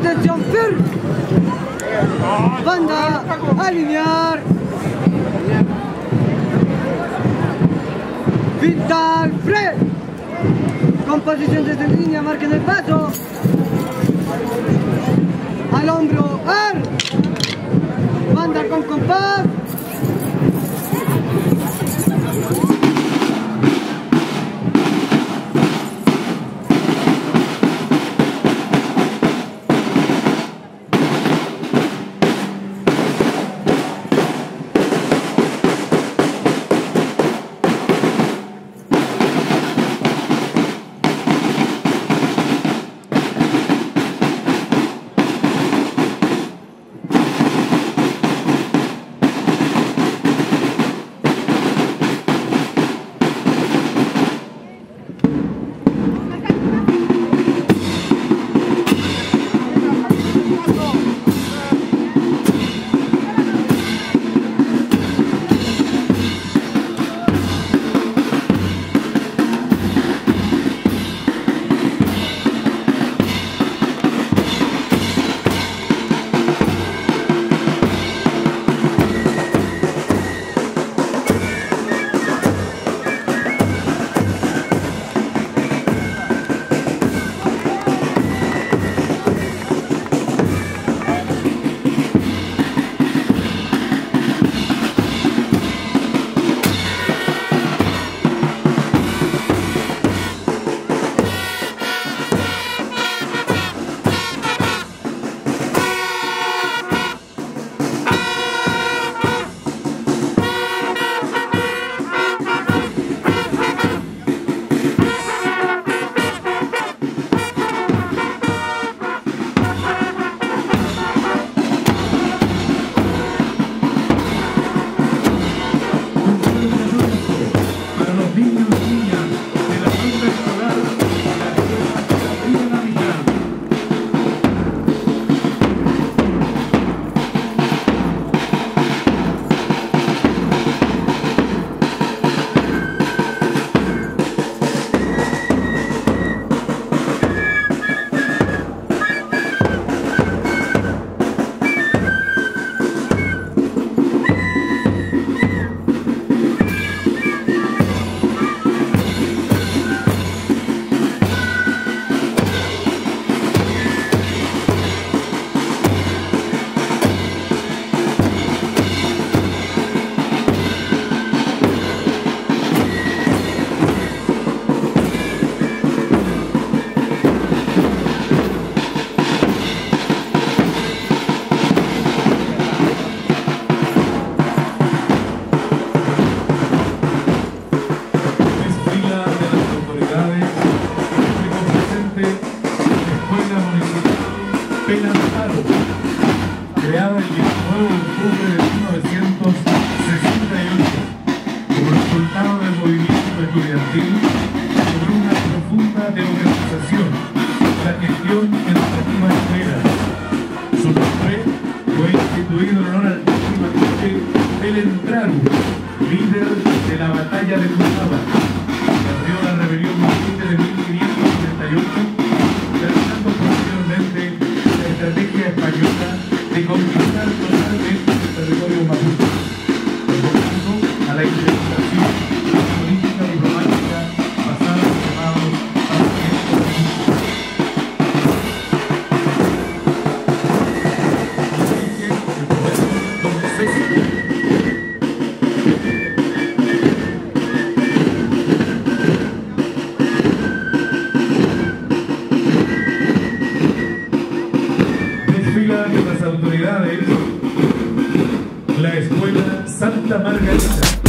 Atención, firme. Banda, alinear. Vital, fre. Composición desde línea, marquen el paso. Al hombro, ar. La gestión educativa escuela. Su nombre fue instituido en honor al Belén Trago, líder de la batalla de Cuzaba, que abrió la rebelión de 1578, terminando posteriormente la estrategia española de conquistar Santa Margarita.